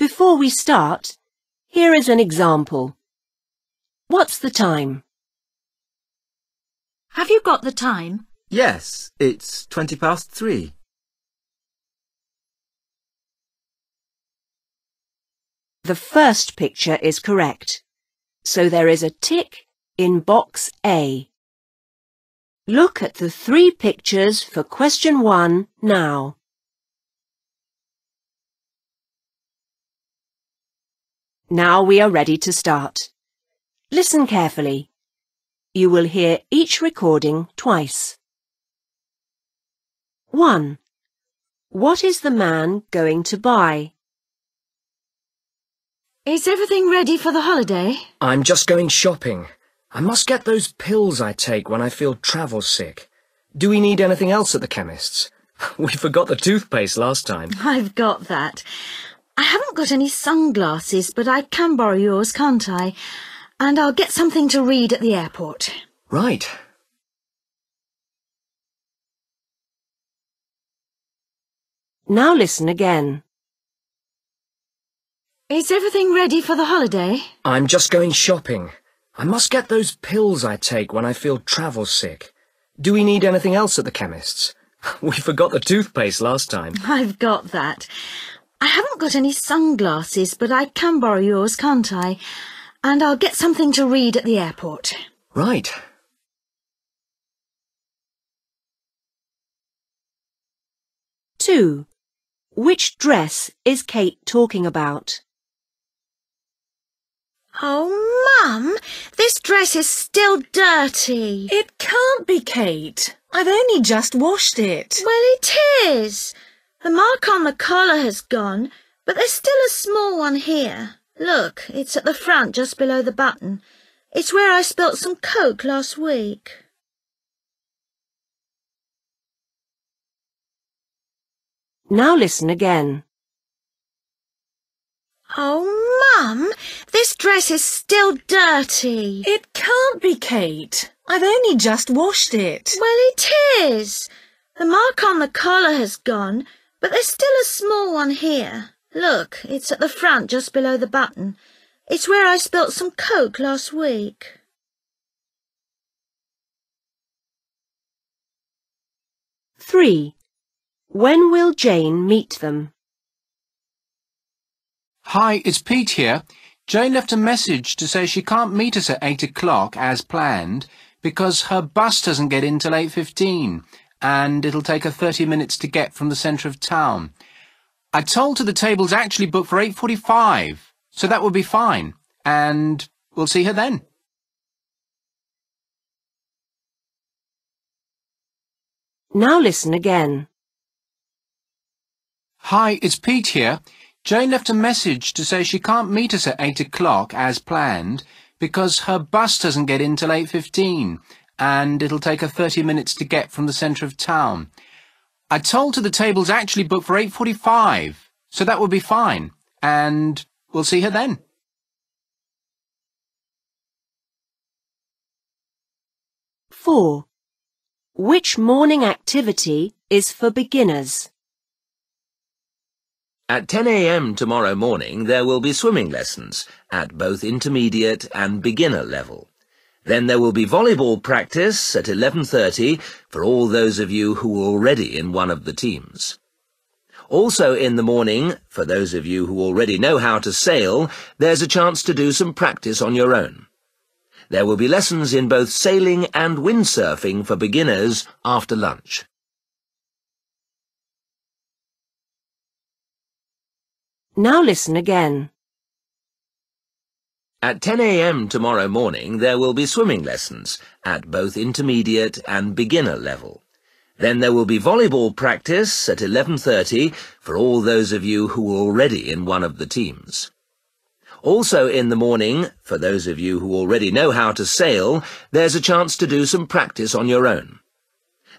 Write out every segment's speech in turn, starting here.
Before we start, here is an example. What's the time? Have you got the time? Yes, it's twenty past three. The first picture is correct, so there is a tick in box A. Look at the three pictures for question one now. Now we are ready to start. Listen carefully. You will hear each recording twice. 1. What is the man going to buy? Is everything ready for the holiday? I'm just going shopping. I must get those pills I take when I feel travel sick. Do we need anything else at the chemist's? We forgot the toothpaste last time. I've got that. I haven't got any sunglasses, but I can borrow yours, can't I? And I'll get something to read at the airport. Right. Now listen again. Is everything ready for the holiday? I'm just going shopping. I must get those pills I take when I feel travel sick. Do we need anything else at the chemist's? We forgot the toothpaste last time. I've got that. I haven't got any sunglasses, but I can borrow yours, can't I? And I'll get something to read at the airport. Right. Two. Which dress is Kate talking about? Oh, Mum, this dress is still dirty. It can't be, Kate. I've only just washed it. Well, it is. The mark on the collar has gone, but there's still a small one here. Look, it's at the front just below the button. It's where I spilt some coke last week. Now listen again. Oh, Mum, this dress is still dirty. It can't be, Kate. I've only just washed it. Well, it is. The mark on the collar has gone, but there's still a small one here. Look, it's at the front just below the button. It's where I spilt some coke last week. Three. When will Jane meet them? Hi, it's Pete here. Jane left a message to say she can't meet us at 8 o'clock as planned because her bus doesn't get in till 8.15 and it'll take her 30 minutes to get from the centre of town. I told her the table's actually booked for 8.45, so that will be fine, and we'll see her then. Now listen again. Hi, it's Pete here. Jane left a message to say she can't meet us at 8 o'clock as planned because her bus doesn't get in till 8.15 and it'll take her 30 minutes to get from the centre of town. I told her the table's actually booked for 8.45, so that will be fine, and we'll see her then. Four. Which morning activity is for beginners? At 10 a.m. tomorrow morning, there will be swimming lessons at both intermediate and beginner level. Then there will be volleyball practice at 11.30 for all those of you who are already in one of the teams. Also in the morning, for those of you who already know how to sail, there's a chance to do some practice on your own. There will be lessons in both sailing and windsurfing for beginners after lunch. Now listen again. At 10 a.m. tomorrow morning, there will be swimming lessons at both intermediate and beginner level. Then there will be volleyball practice at 11.30 for all those of you who are already in one of the teams. Also in the morning, for those of you who already know how to sail, there's a chance to do some practice on your own.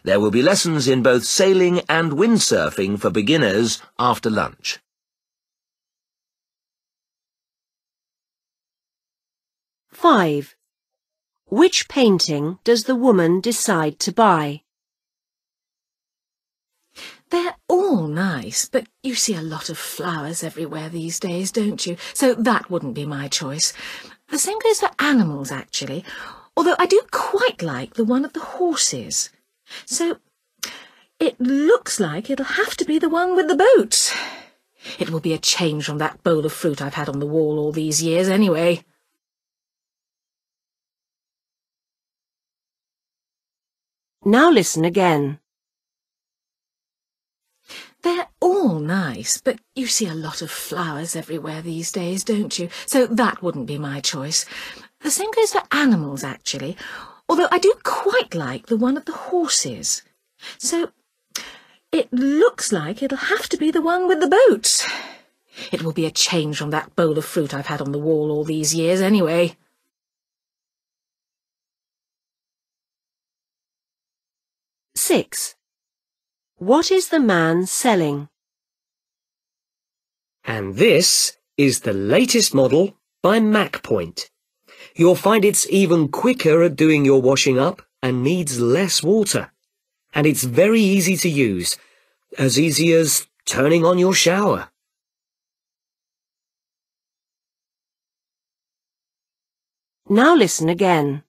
There will be lessons in both sailing and windsurfing for beginners after lunch. 5. Which painting does the woman decide to buy? They're all nice, but you see a lot of flowers everywhere these days, don't you? So that wouldn't be my choice. The same goes for animals, actually, although I do quite like the one of the horses. So it looks like it'll have to be the one with the boat. It will be a change from that bowl of fruit I've had on the wall all these years, anyway. Now listen again. They're all nice, but you see a lot of flowers everywhere these days, don't you? So that wouldn't be my choice. The same goes for animals, actually, although I do quite like the one of the horses. So it looks like it'll have to be the one with the boat. It will be a change from that bowl of fruit I've had on the wall all these years, anyway. Six. What is the man selling? And this is the latest model by MacPoint. You'll find it's even quicker at doing your washing up and needs less water. And it's very easy to use, as easy as turning on your shower. Now listen again.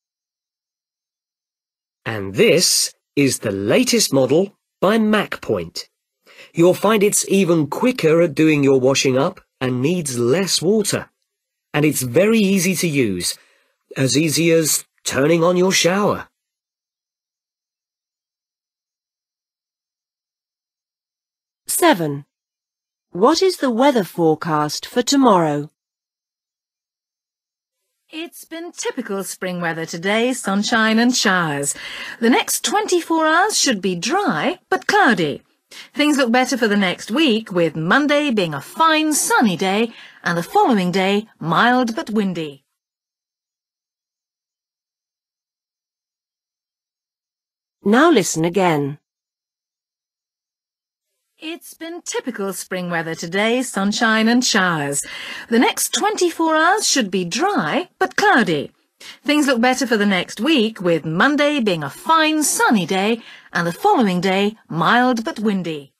And this is the latest model by MacPoint. You'll find it's even quicker at doing your washing up and needs less water. And it's very easy to use, as easy as turning on your shower. Seven. What is the weather forecast for tomorrow? It's been typical spring weather today, sunshine and showers. The next 24 hours should be dry, but cloudy. Things look better for the next week, with Monday being a fine sunny day and the following day mild but windy. Now listen again. It's been typical spring weather today, sunshine and showers. The next 24 hours should be dry, but cloudy. Things look better for the next week, with Monday being a fine sunny day and the following day mild but windy.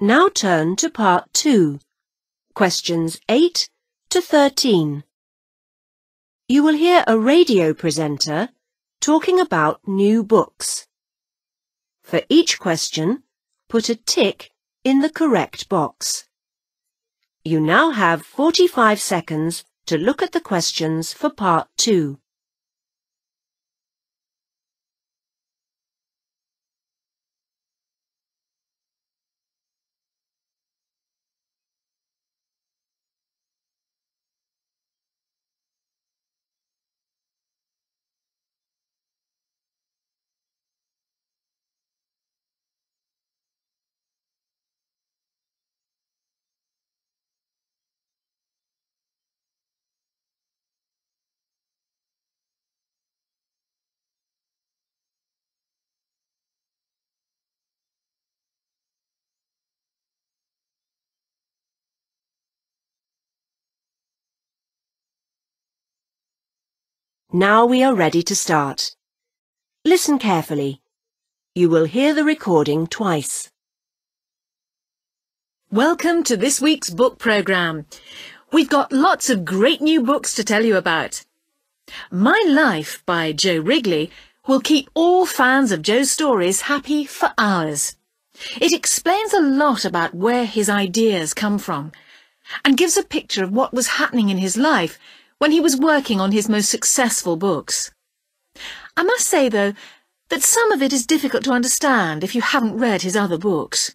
Now turn to part 2, questions 8 to 13. You will hear a radio presenter talking about new books. For each question, put a tick in the correct box. You now have 45 seconds to look at the questions for part 2. Now we are ready to start. Listen carefully. You will hear the recording twice. Welcome to this week's book programme. We've got lots of great new books to tell you about. My Life by Joe Wrigley will keep all fans of Joe's stories happy for hours. It explains a lot about where his ideas come from and gives a picture of what was happening in his life when he was working on his most successful books. I must say, though, that some of it is difficult to understand if you haven't read his other books.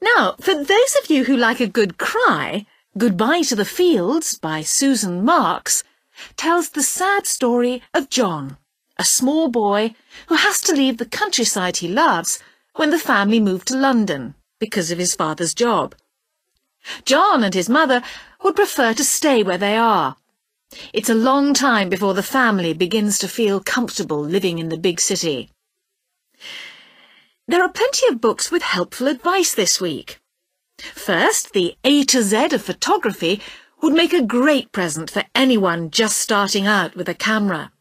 Now, for those of you who like a good cry, Goodbye to the Fields by Susan Marks tells the sad story of John, a small boy who has to leave the countryside he loves when the family moved to London because of his father's job. John and his mother would prefer to stay where they are. It's a long time before the family begins to feel comfortable living in the big city. There are plenty of books with helpful advice this week. First, the A to Z of photography would make a great present for anyone just starting out with a camera.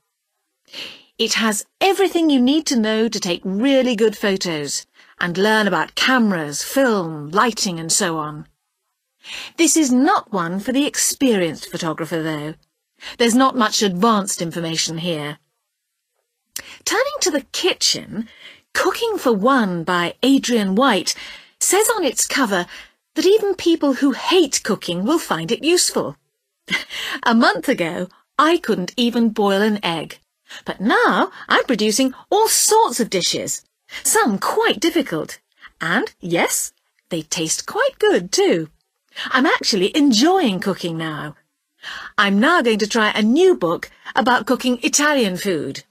It has everything you need to know to take really good photos and learn about cameras, film, lighting and so on. This is not one for the experienced photographer, though. There's not much advanced information here. Turning to the kitchen, Cooking for One by Adrian White says on its cover that even people who hate cooking will find it useful. A month ago, I couldn't even boil an egg. But now I'm producing all sorts of dishes, some quite difficult. And, yes, they taste quite good too. I'm actually enjoying cooking now. I'm now going to try a new book about cooking Italian food.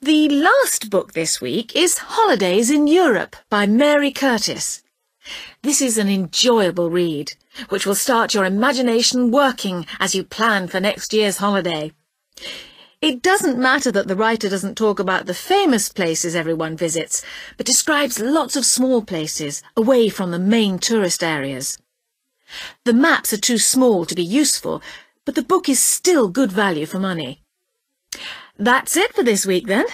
The last book this week is Holidays in Europe by Mary Curtis. This is an enjoyable read, which will start your imagination working as you plan for next year's holiday. It doesn't matter that the writer doesn't talk about the famous places everyone visits, but describes lots of small places away from the main tourist areas. The maps are too small to be useful, but the book is still good value for money. That's it for this week then.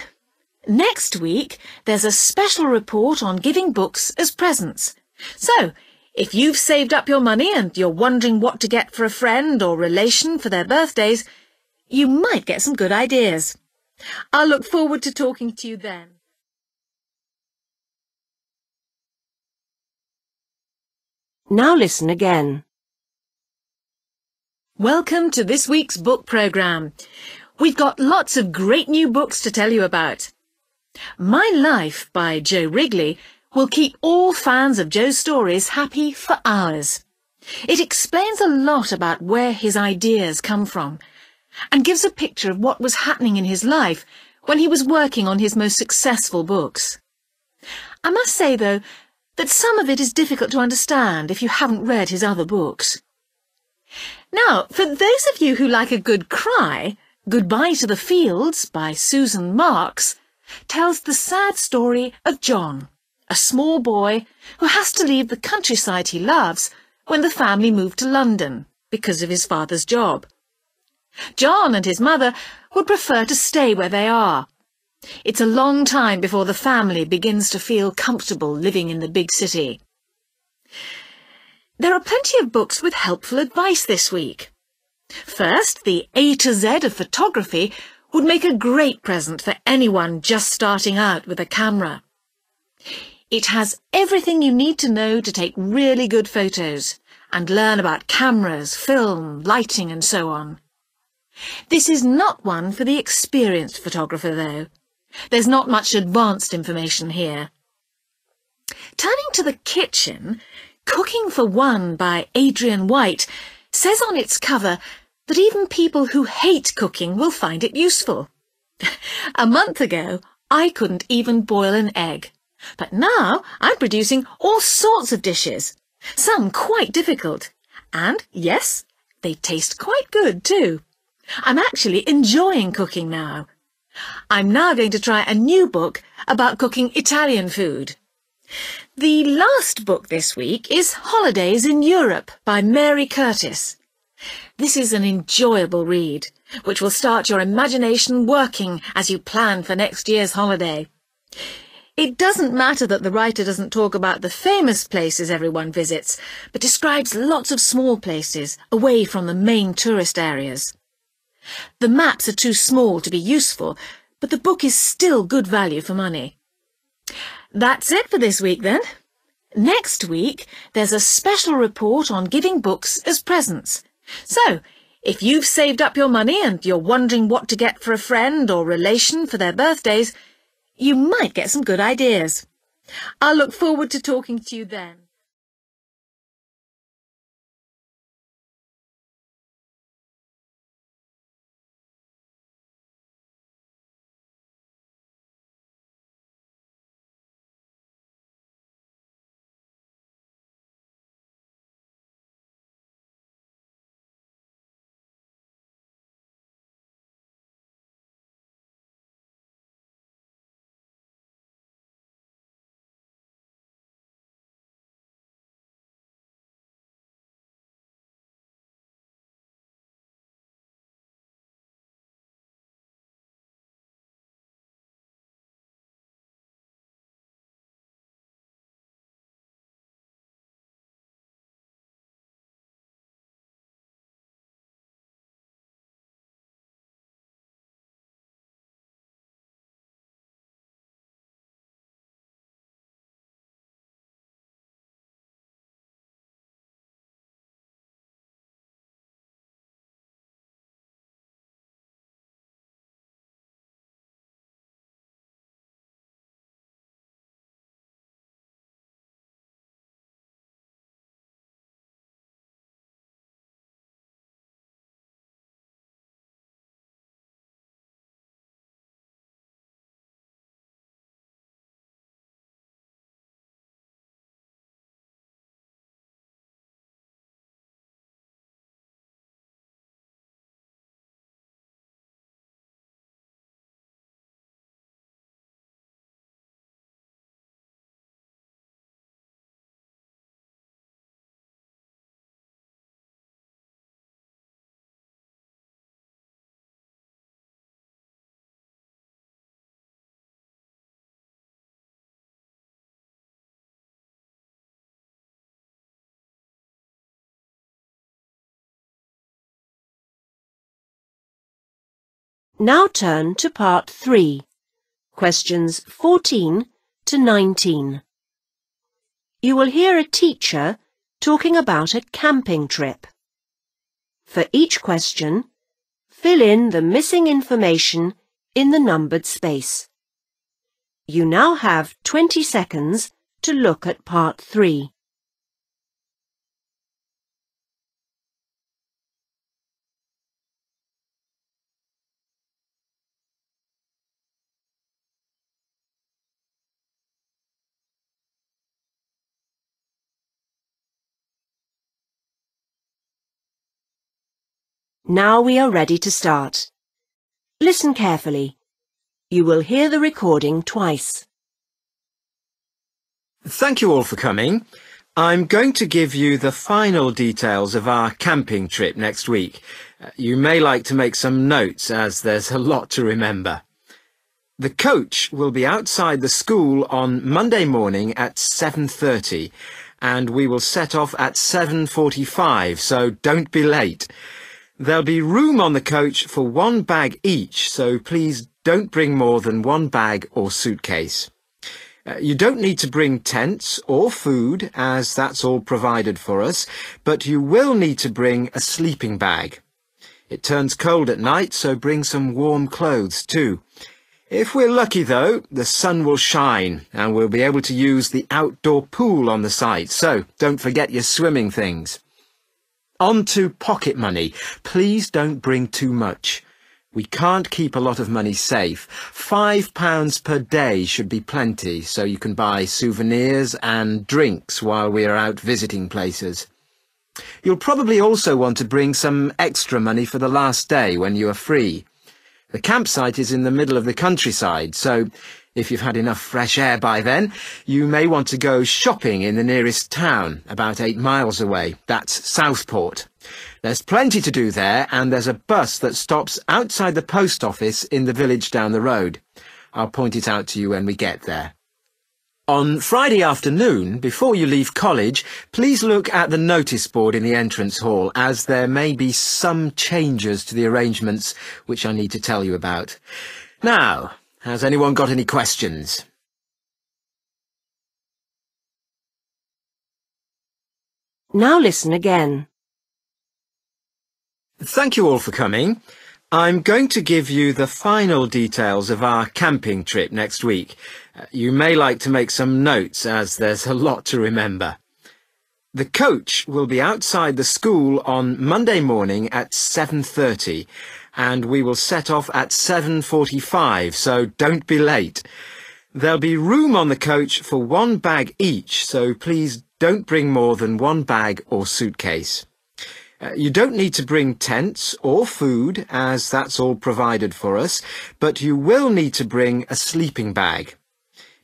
Next week, there's a special report on giving books as presents. So, if you've saved up your money and you're wondering what to get for a friend or relation for their birthdays, you might get some good ideas. I'll look forward to talking to you then. Now listen again. Welcome to this week's book programme. We've got lots of great new books to tell you about. My Life by Joe Wrigley will keep all fans of Joe's stories happy for hours. It explains a lot about where his ideas come from and gives a picture of what was happening in his life when he was working on his most successful books. I must say, though, that some of it is difficult to understand if you haven't read his other books. Now, for those of you who like a good cry, Goodbye to the Fields by Susan Marks tells the sad story of John, a small boy who has to leave the countryside he loves when the family moved to London because of his father's job. John and his mother would prefer to stay where they are, it's a long time before the family begins to feel comfortable living in the big city. There are plenty of books with helpful advice this week. First, the A to Z of photography would make a great present for anyone just starting out with a camera. It has everything you need to know to take really good photos and learn about cameras, film, lighting and so on. This is not one for the experienced photographer, though. There's not much advanced information here. Turning to the kitchen, Cooking for One by Adrian White says on its cover that even people who hate cooking will find it useful. A month ago, I couldn't even boil an egg. But now I'm producing all sorts of dishes, some quite difficult. And yes, they taste quite good too. I'm actually enjoying cooking now. I'm now going to try a new book about cooking Italian food. The last book this week is Holidays in Europe by Mary Curtis. This is an enjoyable read, which will start your imagination working as you plan for next year's holiday. It doesn't matter that the writer doesn't talk about the famous places everyone visits, but describes lots of small places away from the main tourist areas. The maps are too small to be useful, but the book is still good value for money. That's it for this week then. Next week, there's a special report on giving books as presents. So, if you've saved up your money and you're wondering what to get for a friend or relation for their birthdays, you might get some good ideas. I'll look forward to talking to you then. Now turn to part 3, questions 14 to 19. You will hear a teacher talking about a camping trip. For each question, fill in the missing information in the numbered space. You now have 20 seconds to look at part 3. Now we are ready to start. Listen carefully. You will hear the recording twice. Thank you all for coming. I'm going to give you the final details of our camping trip next week. Uh, You may like to make some notes as there's a lot to remember. The coach will be outside the school on Monday morning at 7.30 and we will set off at 7.45, so don't be late. There'll be room on the coach for one bag each, so please don't bring more than one bag or suitcase. Uh, you don't need to bring tents or food, as that's all provided for us, but you will need to bring a sleeping bag. It turns cold at night, so bring some warm clothes too. If we're lucky, though, the sun will shine, and we'll be able to use the outdoor pool on the site, so don't forget your swimming things. On to pocket money. Please don't bring too much. We can't keep a lot of money safe. Five pounds per day should be plenty, so you can buy souvenirs and drinks while we are out visiting places. You'll probably also want to bring some extra money for the last day when you are free. The campsite is in the middle of the countryside, so if you've had enough fresh air by then, you may want to go shopping in the nearest town, about eight miles away. That's Southport. There's plenty to do there, and there's a bus that stops outside the post office in the village down the road. I'll point it out to you when we get there. On Friday afternoon, before you leave college, please look at the notice board in the entrance hall, as there may be some changes to the arrangements which I need to tell you about. Now, has anyone got any questions? Now listen again. Thank you all for coming. I'm going to give you the final details of our camping trip next week. Uh, you may like to make some notes as there's a lot to remember. The coach will be outside the school on Monday morning at 7.30 and we will set off at 7.45, so don't be late. There'll be room on the coach for one bag each, so please don't bring more than one bag or suitcase. Uh, you don't need to bring tents or food, as that's all provided for us, but you will need to bring a sleeping bag.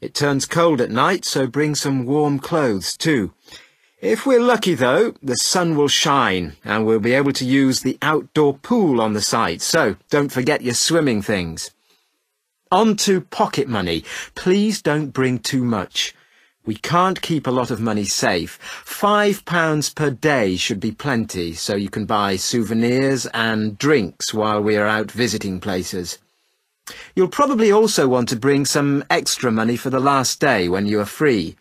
It turns cold at night, so bring some warm clothes too. If we're lucky, though, the sun will shine, and we'll be able to use the outdoor pool on the site, so don't forget your swimming things. On to pocket money. Please don't bring too much. We can't keep a lot of money safe. Five pounds per day should be plenty, so you can buy souvenirs and drinks while we are out visiting places. You'll probably also want to bring some extra money for the last day when you are free.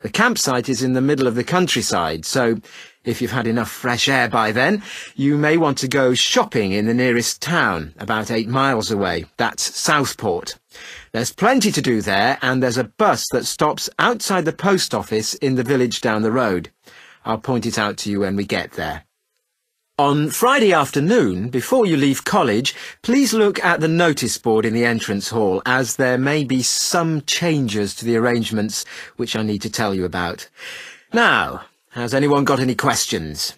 The campsite is in the middle of the countryside, so if you've had enough fresh air by then, you may want to go shopping in the nearest town, about eight miles away. That's Southport. There's plenty to do there, and there's a bus that stops outside the post office in the village down the road. I'll point it out to you when we get there. On Friday afternoon, before you leave college, please look at the notice board in the entrance hall, as there may be some changes to the arrangements which I need to tell you about. Now, has anyone got any questions?